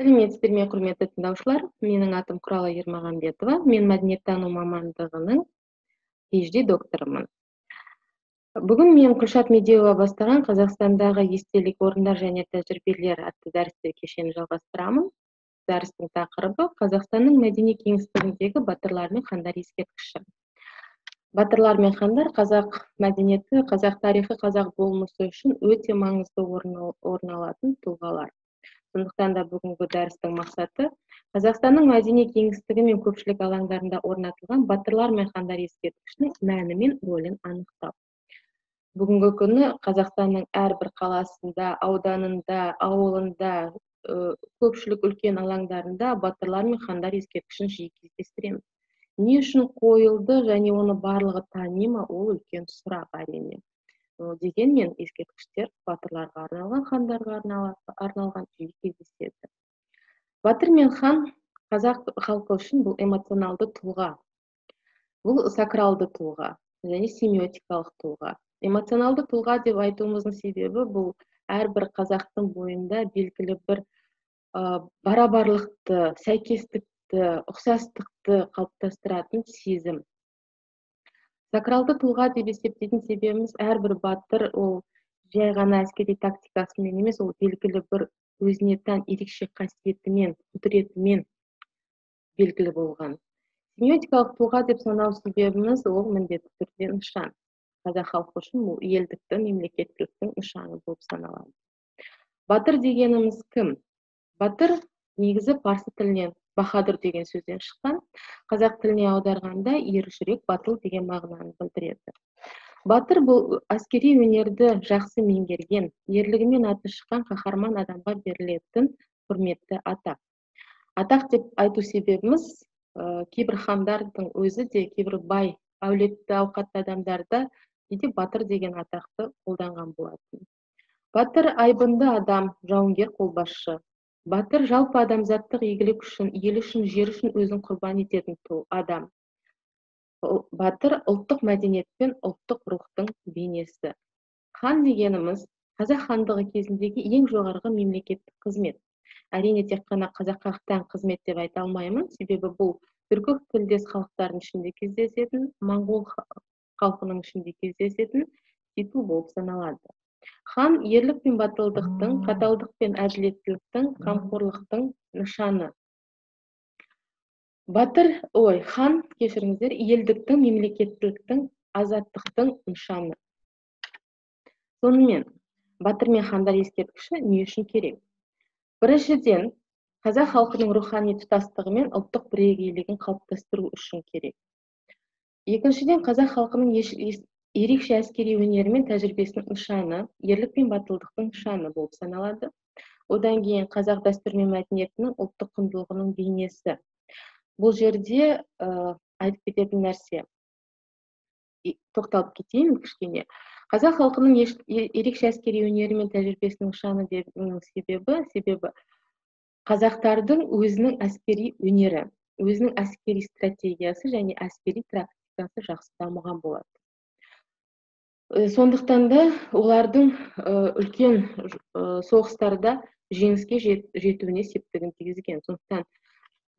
сәлеметсіздер ме құрметті тыңдаушылар менің атым құрала ермағанбетова мен мәдениеттану мамандығының phd докторымын. Бүгін мен күлшат медеуова бастаған қазақстандағы естелік орындар және тәжірибелер атты дәрістер кешенін жалғастырамын. Дәрістің тақырыбы қазақстанның мәдени кеңістігіндегі батырлар мен хандар ескерткіші. Батырлар мен хандар қазақ мәдениеті қазақ тарихы қазақ болмысы үшін өте маңызды орын алатын тұлғалар. Сондықтан да бүгінгі дәрістің мақсаты қазақстанның мәдени кеңістігі мен көпшілік алаңдарында орнатылған батырлар мен хандар ескерткішінің мәні мен рөлін анықтау. Бүгінгі күні қазақстанның әрбір қаласында ауданында ауылында көпшілік үлкен алаңдарында батырлар мен хандар ескерткішін жиі кездестіреміз. Не үшін қойылды және оны барлығы тани ма ол үлкен сұрақ әрине. Дегенмен ескерткіштер батырларға арналған хандарға арналған жиі кездеседі. Батыр мен хан қазақ халқы үшін бұл эмоционалды тұлға бұл сакралды тұлға және семиотикалық тұлға. Эмоционалды тұлға деп айтуымыздың себебі бұл әрбір қазақтың бойында белгілі бір ә, барабарлықты сәйкестікті ұқсастықты қалыптастыратын сезім. Сакралды тұлға деп есептейтін себебіміз әрбір батыр ол жай ғана әскери тактикасымен емес ол белгілі бір өзіне тән ерекше қасиетімен құдіретімен белгілі болған. Семиотикалық тұлға деп санау себебіміз ол міндетті түрде нышан. Қазақ халқы үшін бұл елдіктің мемлекеттіліктің нышаны болып саналады. Батыр дегеніміз кім? Батыр негізі парсы тілінен бахадыр деген сөзден шыққан қазақ тіліне аударғанда ер жүрек батыл деген мағынаны білдіреді. Батыр бұл әскери өнерді жақсы меңгерген ерлігімен аты шыққан қаһарман адамға берілетін құрметті атақ. Атақ деп айту себебіміз ә, кейбір хандардың өзі де кейбір бай әулетті ауқатты адамдарда кейде батыр деген атақты қолданған болатын. Батыр айбынды адам жауынгер қолбасшы. Батыр жалпы адамзаттық игілік үшін ел үшін жер үшін өзін құрбан ететін адам. Батыр ұлттық мәдениет пен ұлттық рухтың бейнесі. Хан дегеніміз қазақ хандығы кезіндегі ең жоғарғы мемлекеттік қызмет. Әрине тек қана қазаққа тән қызмет деп айта алмаймын. Себебі бұл түркі тілдес халықтардың ішінде кездесетін моңғол халқының ішінде кездесетін титул болып саналады. Хан ерлік пен батылдықтың қаталдық пен әділеттіліктің қамқорлықтың нышаны. Батыр ой хан кешіріңіздер елдіктің мемлекеттіліктің азаттықтың нышаны. Сонымен батыр мен хандар ескерткіші не үшін керек? Біріншіден қазақ халқының рухани тұтастығы мен ұлттық бірегейлігін қалыптастыру үшін керек. Екіншіден қазақ халқының ерекше әскери өнері мен тәжірибесінің нышаны ерлік пен батылдықтың нышаны болып саналады. Одан кейін қазақ дәстүр мен мәдениетінің ұлттық құндылығының бейнесі. Бұл жерде ә, айтып кететін нәрсе. Тоқталып кетейін кішкене. Қазақ халқының ерекше әскери өнері мен тәжірибесінің нышаны деудің себебі себебі қазақтардың өзінің әскери өнері өзінің әскери стратегиясы және әскери практикасы жақсы дамыған болады сондықтан да олардың үлкен соғыстарда жеңіске жетуіне септігін тигізген. Сондықтан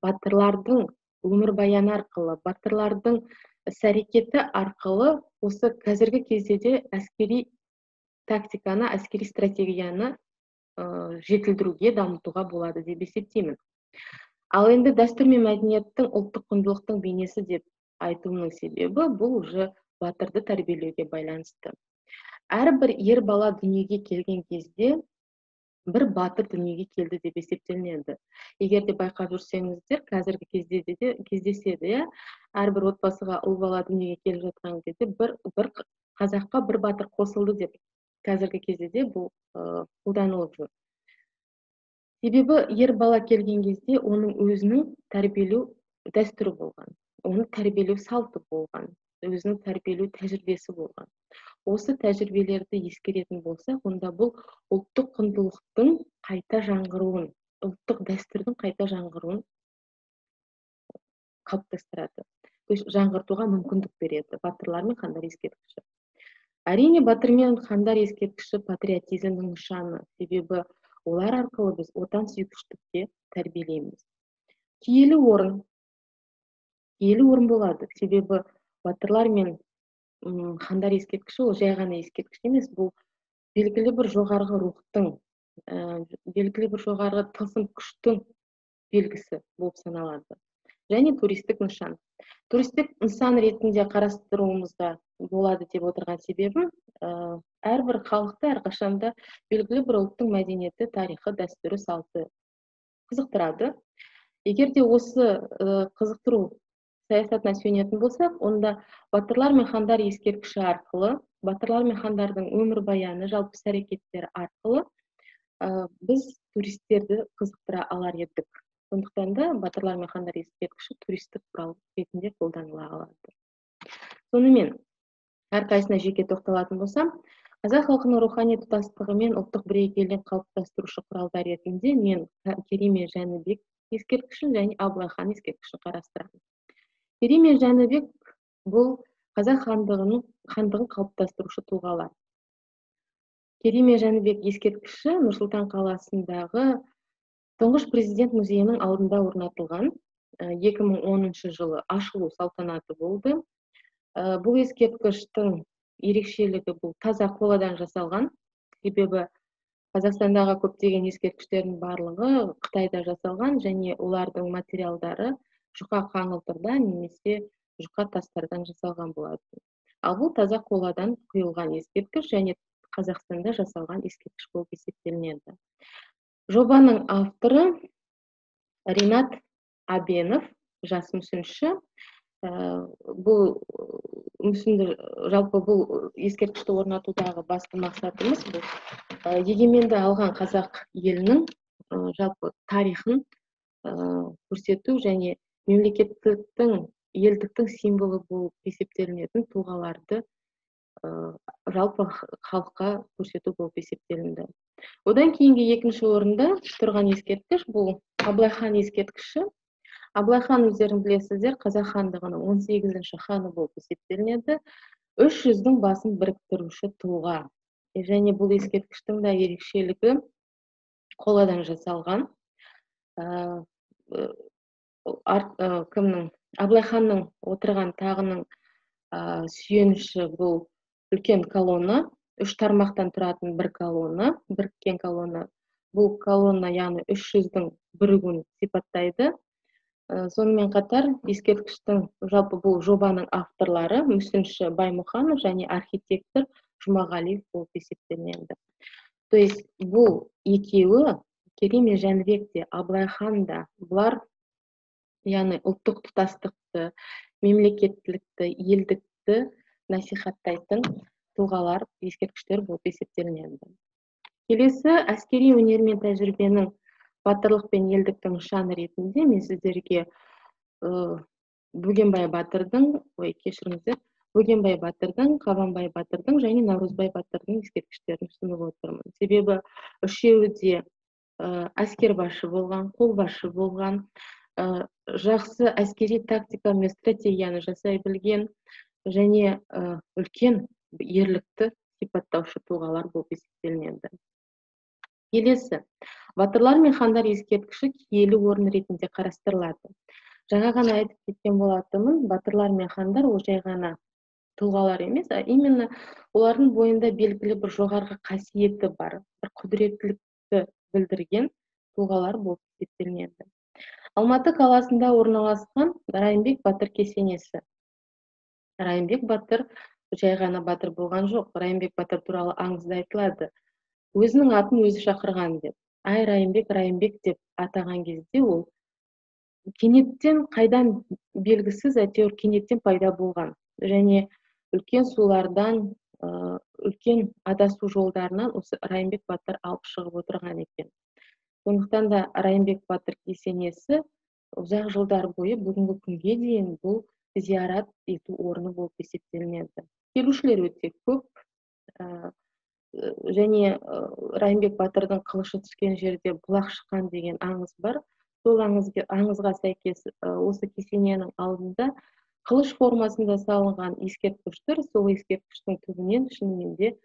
батырлардың өмірбаяны арқылы батырлардың іс әрекеті арқылы осы қазіргі кезде де әскери тактиканы әскери стратегияны жетілдіруге дамытуға болады деп есептеймін. Ал енді дәстүр мен мәдениеттің ұлттық құндылықтың бейнесі деп айтуымның себебі бұл уже батырды тәрбиелеуге байланысты. Әрбір ер бала дүниеге келген кезде бір батыр дүниеге келді деп есептелінеді. Егер де байқап жүрсеңіздер қазіргі кезде де кездеседі иә? Әрбір отбасыға ұл бала дүниеге келіп жатқан кезде бір бір қазаққа бір батыр қосылды деп қазіргі кезде де бұл қолданылып жүр. Себебі ер бала келген кезде оның өзінің тәрбиелеу дәстүрі болған оны тәрбиелеу салты болған. Өзінің тәрбиелеу тәжірибесі болған. Осы тәжірибелерді ескеретін болсақ онда бұл ұлттық құндылықтың қайта жаңғыруын ұлттық дәстүрдің қайта жаңғыруын қалыптастырады. То есть жаңғыртуға мүмкіндік береді. Батырлар мен хандар ескерткіші. Әрине батыр мен хандар ескерткіші патриотизмнің нышаны. Себебі олар арқылы біз отансүйгіштікке тәрбиелейміз. Киелі орын. Киелі орын болады. Себебі батырлар мен хандар ескерткіші ол жай ғана ескерткіш емес бұл белгілі бір жоғарғы рухтың ә, белгілі бір жоғарғы тылсым күштің белгісі болып саналады. Және туристік нышан туристік нысан ретінде қарастыруымызға болады деп отырған себебім ә, әрбір халықты әрқашанда белгілі бір ұлттың мәдениеті тарихы дәстүрі салты қызықтырады. Егер де осы қызықтыру саясатына сүйенетін болсақ онда батырлар мен хандар ескерткіші арқылы батырлар мен хандардың өмірбаяны жалпы іс әрекеттері арқылы ә, біз туристерді қызықтыра алар едік. Сондықтан да батырлар мен хандар ескерткіші туристік құрал ретінде қолданыла алады. Сонымен әрқайсысына жеке тоқталатын болсам қазақ халқының рухани тұтастығы мен ұлттық бірегейлігін қалыптастырушы құралдар ретінде мен керей мен жәнібек ескерткішін және абылай хан ескерткішін қарастырамын. Керей мен жәнібек бұл қазақ хандығының хандығын қалыптастырушы тұлғалар. Керей мен жәнібек ескерткіші нұр сұлтан қаласындағы тұңғыш президент музейінің алдында орнатылған 2010 жылы ашылу салтанаты болды. Э, бұл ескерткіштің ерекшелігі бұл таза қоладан жасалған. Себебі қазақстандағы көптеген ескерткіштердің барлығы қытайда жасалған және олардың материалдары жұқа қаңылтырдан немесе жұқа тастардан жасалған болатын. Ал бұл таза қоладан құйылған ескерткіш және қазақстанда жасалған ескерткіш болып есептелінеді. Жобаның авторы ринат абенов жас мүсінші. Э, бұл мүсінді жалпы бұл ескерткішті орнатудағы басты мақсатымыз бұл. Егеменді алған қазақ елінің жалпы тарихын көрсету және мемлекеттіктің елдіктің символы болып есептелінетін тұлғаларды жалпы халыққа көрсету болып есептелінді. Одан кейінгі екінші орында тұрған ескерткіш бұл. Абылай хан ескерткіші. Абылай хан өздерің білесіздер қазақ хандығының он сегізінші ханы болып есептелінеді. Үш жүздің басын біріктіруші тұлға. Және бұл ескерткіштің да ерекшелігі қоладан жасалған. Кімнің? Абылай ханның отырған тағының сүйеніші бұл үлкен колонна үш тармақтан тұратын бір колонна біріккен колонна. Бұл колонна яғни үш жүздің бірігуін сипаттайды. Э, сонымен қатар ескерткіштің жалпы бұл жобаның авторлары мүсінші баймұханов және архитектор жұмағалиев болып есептелінеді. То есть бұл екеуі керей мен жәнібек те абылай хан да бұлар яғни ұлттық тұтастықты мемлекеттілікті елдікті насихаттайтын тұлғалар ескерткіштер болып есептелінеді. Келесі әскери өнер мен тәжірибенің батырлық пен елдіктің нышаны ретінде мен сіздерге бөгенбай батырдың ой кешіріңіздер бөгенбай батырдың қабанбай батырдың және наурызбай батырдың ескерткіштерін ұсынып отырмын. Себебі үшеуі де әскербашы болған қолбасшы болған жақсы әскери тактика мен стратегияны жасай білген және үлкен ерлікті сипаттаушы тұлғалар болып есептелінеді. Келесі. Батырлар мен хандар ескерткіші киелі орын ретінде қарастырылады. Жаңа ғана айтып кеткен болатынмын батырлар мен хандар ол жай ғана тұлғалар емес а именно олардың бойында белгілі бір жоғарғы қасиеті бар бір құдіреттілікті білдірген тұлғалар болып есептелінеді. Алматы қаласында орналасқан райымбек батыр кесенесі. Райымбек батыр жай ғана батыр болған жоқ. Райымбек батыр туралы аңызда айтылады. Өзінің атын өзі шақырған деп. Ай райымбек райымбек деп атаған кезде ол кенеттен қайдан белгісіз әйтеуір кенеттен пайда болған. Және үлкен сулардан үлкен адасу жолдарынан осы райымбек батыр алып шығып отырған екен. Сондықтан да райымбек батыр кесенесі ұзақ жылдар бойы бүгінгі күнге дейін бұл зиярат ету орны болып есептелінеді. Келушілер өте көп және райымбек батырдың қылышы түскен жерде бұлақ шыққан деген аңыз бар. Сол аңызға, аңызға сәйкес осы кесененің алдында қылыш формасында салынған ескерткіш тұр сол ескерткіштің түбінен шынымен де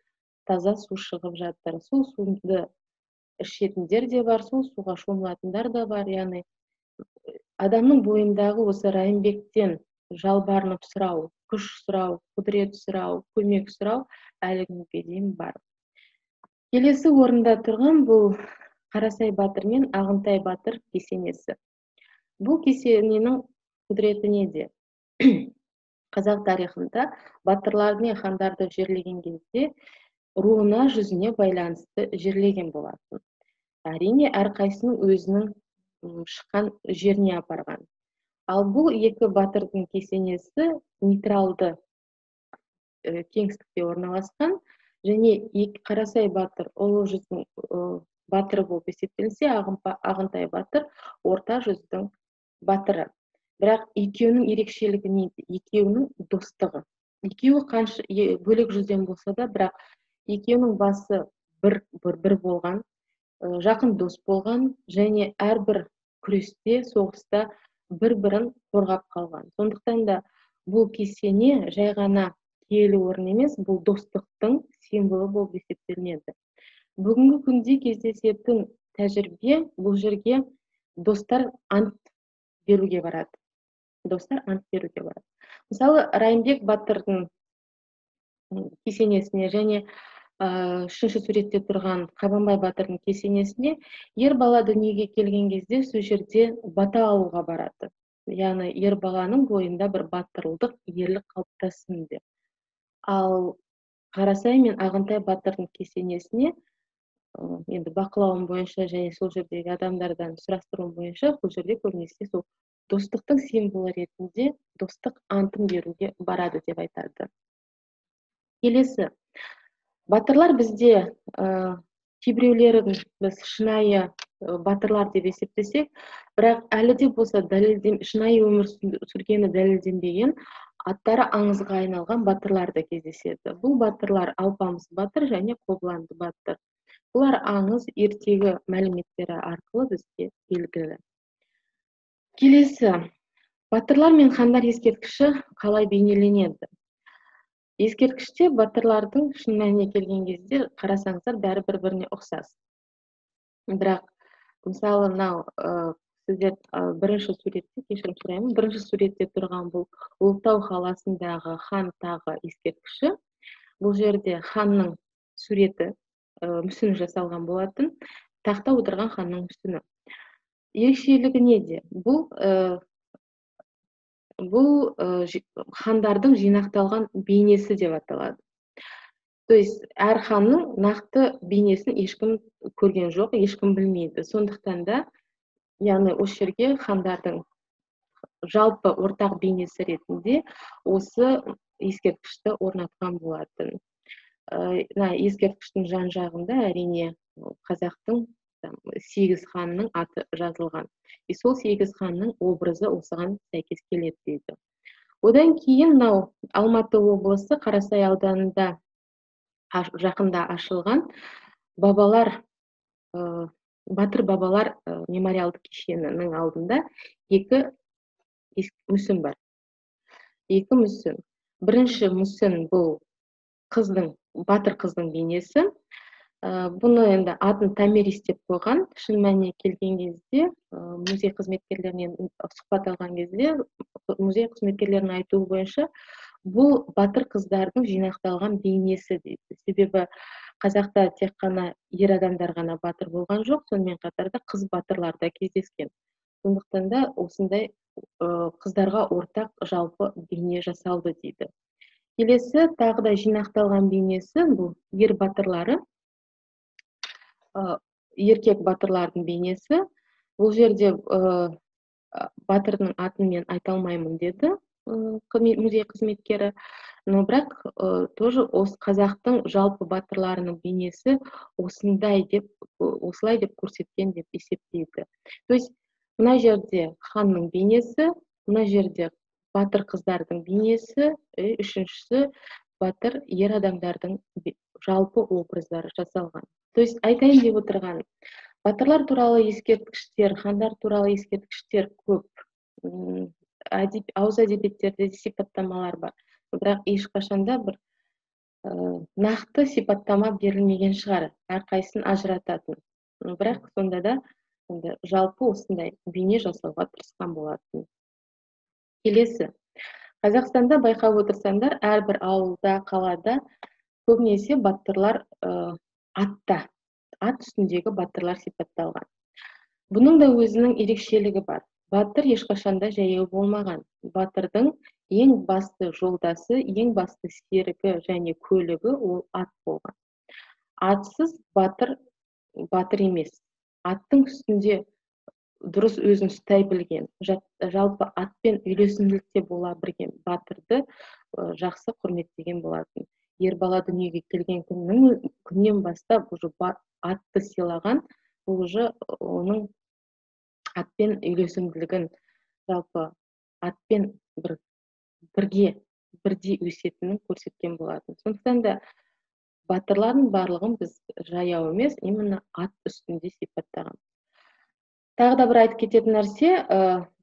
таза су шығып жатыр. Сол суды ішетіндер де бар сол суға шомылатындар да бар яғни адамның бойындағы осы райымбектен жалбарынып сұрау күш сұрау құдірет сұрау көмек сұрау әлі күнге дейін бар. Келесі орында тұрған бұл қарасай батыр мен ағынтай батыр кесенесі. Бұл кесененің құдіреті неде? Қазақ тарихында батырлар мен хандарды жерлеген кезде руына жүзіне байланысты жерлеген болатын. Әрине әрқайсының өзінің шыққан жеріне апарған. Ал бұл екі батырдың кесенесі нейтралды кеңістікте орналасқан және екі қарасай батыр ұлы жүздің батыры болып есептелсе ағынтай батыр орта жүздің батыры. Бірақ екеуінің ерекшелігі неде екеуінің достығы. Екеуі қанша бөлек жүзден болса да бірақ екеуінің басы бір бір, бір болған жақын дос болған және әрбір күресте соғыста бір бірін қорғап қалған. Сондықтан да бұл кесене жай ғана киелі орын емес бұл достықтың символы болып есептелінеді. Бүгінгі күнде кездесетін тәжірибе бұл жерге достар ант беруге барады. Достар ант беруге болады мысалы райымбек батырдың кесенесіне және үшінші суретте тұрған қабанбай батырдың кесенесіне ер бала дүниеге келген кезде сол жерде бата алуға барады. Яғни ер баланың бойында бір батырлық ерлік қалыптассын деп. Ал қарасай мен ағынтай батырдың кесенесіне енді бақылауым бойынша және сол жердегі адамдардан сұрастыруым бойынша бұл жерде көбінесе сол достықтың символы ретінде достық антын беруге барады деп айтады. Келесі. Батырлар бізде ә, кейбіреулерін біз шынайы батырлар деп есептесек бірақ әлі де болса дәлелден шынайы өмір сүргені дәлелденбеген аттары аңызға айналған батырлар да кездеседі. Бұл батырлар алпамыс батыр және қобыланды батыр. Бұлар аңыз ертегі мәліметтері арқылы бізге белгілі. Келесі. Батырлар мен хандар ескерткіші қалай бейнеленеді? Ескерткіште батырлардың шын мәніне келген кезде қарасаңыздар бәрі бір біріне ұқсас. Бірақ мысалы мынау сіздер бірінші суретте кешірім сұраймын. Бірінші суретте тұрған бұл ұлытау қаласындағы хан тағы ескерткіші бұл жерде ханның суреті мүсіні жасалған болатын тақта отырған ханның мүсіні. Ерекшелігі неде? Бұл ә, бұл хандардың жинақталған бейнесі деп аталады. То есть әр ханның нақты бейнесін ешкім көрген жоқ ешкім білмейді. Сондықтан да яғни осы жерге хандардың жалпы ортақ бейнесі ретінде осы ескерткішті орнатқан болатын. Мына ескерткіштің жан жағында әрине қазақтың сегіз ханның аты жазылған. И сол сегіз ханның образы осыған сәйкес келеді дейді. Одан кейін мынау алматы облысы қарасай ауданында жақында ашылған бабалар ә, батыр бабалар ә, мемориалдық кешенінің алдында екі мүсін бар. Екі мүсін. Бірінші мүсін бұл қыздың батыр қыздың бейнесі бұны енді атын томирис деп қойған. Шын мәніне келген кезде музей қызметкерлерінен сұхбат алған кезде музей қызметкерлерінің айтуы бойынша бұл батыр қыздардың жинақталған бейнесі дейді. Себебі қазақта тек қана ер адамдар ғана батыр болған жоқ сонымен қатар да қыз батырлар да кездескен. Сондықтан да осындай қыздарға ортақ жалпы бейне жасалды дейді. Келесі тағы да жинақталған бейнесі бұл ер батырлары. Еркек батырлардың бейнесі. Бұл жерде батырдың атын мен айта алмаймын деді музей қызметкері. Но бірақ тоже осы қазақтың жалпы батырларының бейнесі осындай деп осылай деп көрсеткен деп есептейді. То есть мына жерде ханның бейнесі мына жерде батыр қыздардың бейнесі үшіншісі батыр ер адамдардың жалпы образдары жасалған. То есть айтайын деп отырған батырлар туралы ескерткіштер хандар туралы ескерткіштер көп. Әдеп, ауыз әдебиеттерде сипаттамалар бар. Бірақ ешқашанда бір ә, нақты сипаттама берілмеген шығар. Әрқайсысын ажырататын. Бірақ сонда да жалпы осындай бейне жасауға тырысқан болатын. Келесі. Қазақстанда байқап отырсаңдар әрбір ауылда қалада көбінесе батырлар атта ат үстіндегі батырлар сипатталған. Бұның да өзінің ерекшелігі бар. Батыр ешқашанда жаяу болмаған. Батырдың ең басты жолдасы ең басты серігі және көлігі ол ат болған. Атсыз батыр батыр емес. Аттың үстінде дұрыс өзін ұстай білген жалпы атпен үйлесімділікте бола білген батырды жақсы құрметтеген болатын. Ер бала дүниеге келген күннің күннен бастап уже атты сыйлаған бұл уже оның атпен үйлесімділігін жалпы атпен бір бірге бірдей өсетінін көрсеткен болатын. Сондықтан да батырлардың барлығын біз жаяу емес именно ат үстінде сипаттаған. Тағы да бір айтып кететін нәрсе ә,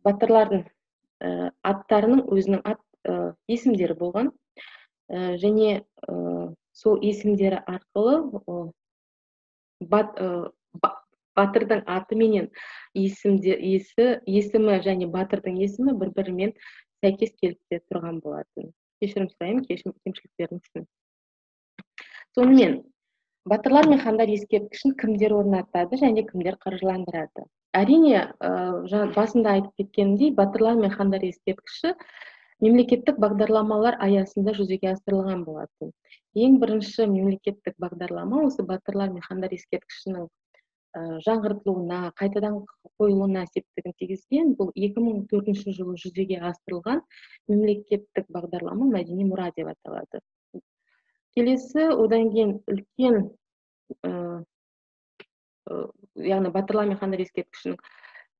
батырлардың ә, аттарының өзінің ат ә, есімдері болған. Ә, және ә, сол есімдері арқылы ә, бат, ә, батырдың аты менен есімде, есі, есімі және батырдың есімі бір бірімен сәйкес келіп те тұрған болатын. Кешірім сұраймын кемшіліктерім үшін сонымен батырлар мен хандар ескерткішін кімдер орнатады және кімдер қаржыландырады? Әрине ә, басында айтып кеткенімдей батырлар мен хандар ескерткіші мемлекеттік бағдарламалар аясында жүзеге асырылған болатын. Ең бірінші мемлекеттік бағдарлама осы батырлар мен хандар ескерткішінің жаңғыртылуына қайтадан қойылуына септігін тигізген. Бұл 2004 жылы жүзеге асырылған мемлекеттік бағдарлама мәдени мұра деп аталады. Келесі одан кейін үлкен яғни батырлар мен хандар ескерткішінің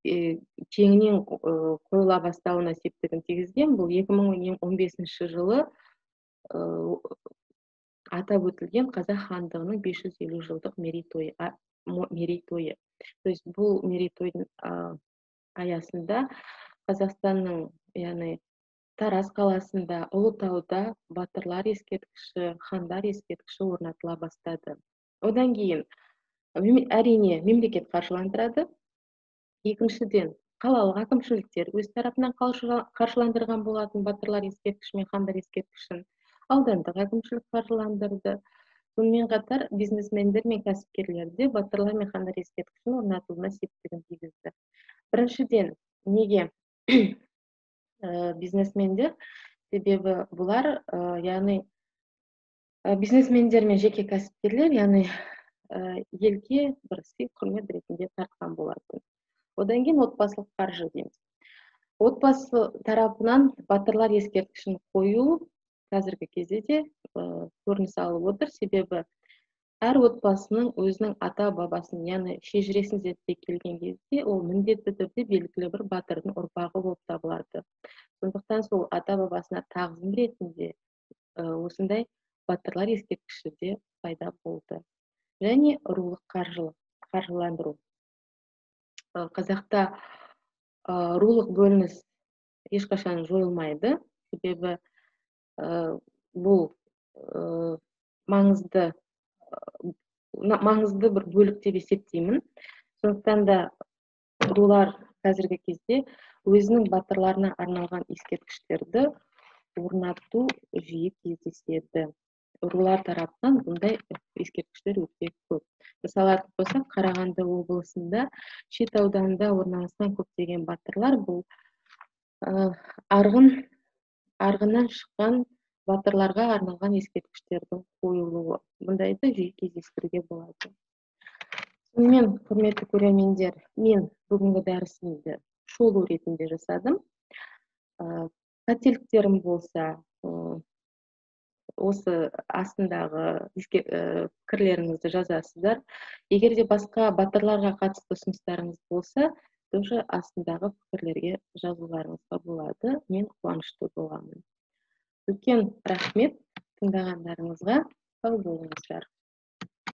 кеңінен қойыла бастауына септігін тигізген. Бұл 2015 жылы атап өтілген қазақ хандығының 550 жылдық мерейтойы мерейтойы то есть бұл мерейтойдың аясында қазақстанның яғни тараз қаласында ұлытауда батырлар ескерткіші хандар ескерткіші орнатыла бастады. Одан кейін әрине мемлекет қаржыландырады. Екіншіден қалалық әкімшіліктер өз тарапынан қаржыландырған болатын батырлар ескерткіші мен хандар ескерткішін аудандық әкімшілік қаржыландырды. Сонымен қатар бизнесмендер мен кәсіпкерлер де батырлар мен хандар ескерткішінің орнатылуына септігін тигізді. Біріншіден неге бизнесмендер. Себебі бұлар яғни бизнесмендер мен жеке кәсіпкерлер яғни елге бір сый құрмет ретінде тартқан болатын. Одан кейін отбасылық қаржы дейміз. Отбасы тарапынан батырлар ескерткішін қою қазіргі кезде де көрініс алып отыр. Себебі әр отбасының өзінің ата бабасын яғни шежіресін зерттей келген кезде ол міндетті түрде белгілі бір батырдың ұрпағы болып табылады. Сондықтан сол ата бабасына тағзым ретінде осындай батырлар ескерткіші де пайда болды. Және рулық қаржылық қаржыландыру. Қазақта рулық бөлініс ешқашан жойылмайды. Себебі бұл маңызды маңызды бір бөлік деп есептеймін. Сондықтан да рулар қазіргі кезде өзінің батырларына арналған ескерткіштерді орнату жиі кездеседі. Рулар тарапынан бұндай ескерткіштер өте көп. Мысалы болсақ қарағанды облысында шет ауданында орналасқан көптеген батырлар бұл арғын арғыннан шыққан батырларға арналған ескерткіштердің қойылуы. Мұндайды жиі кездестіруге болады. Сонымен құрметті көрермендер мен бүгінгі дәрісімді шолу ретінде жасадым. Қателіктерім болса осы астындағы пікірлеріңізді жазасыздар. Егер де басқа батырларға қатысты ұсыныстарыңыз болса тоже астындағы пікірлерге жазуларыңызға болады. Мен қуанышты боламын. Үлкен рахмет тыңдағандарыңызға сау болыңыздар.